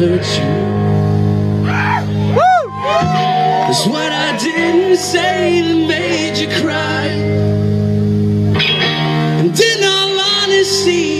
hurt you. It's what I didn't say that made you cry. And in all honesty,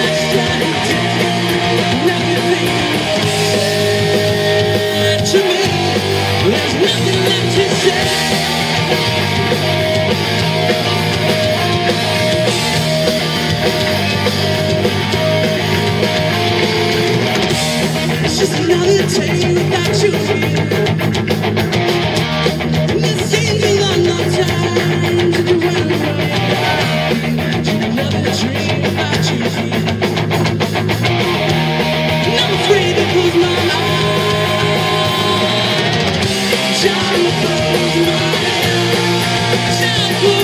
just another day without you here. Eyes.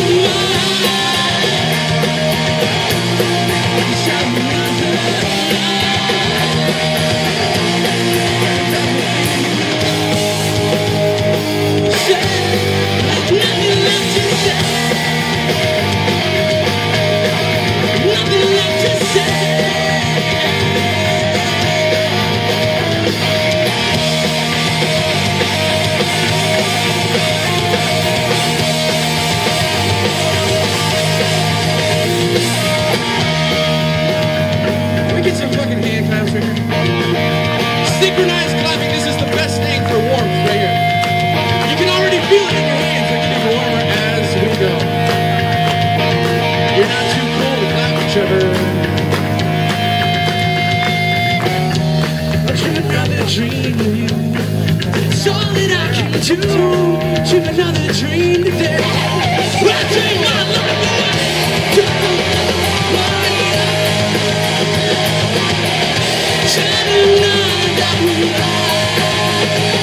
Synchronized clapping, this is the best thing for warmth right here. You can already feel it in your hands. They're getting warmer as we go. You're not too cold to clap, Trevor. But you'd rather dream of you. It's all that I can do. To another dream today. Another Think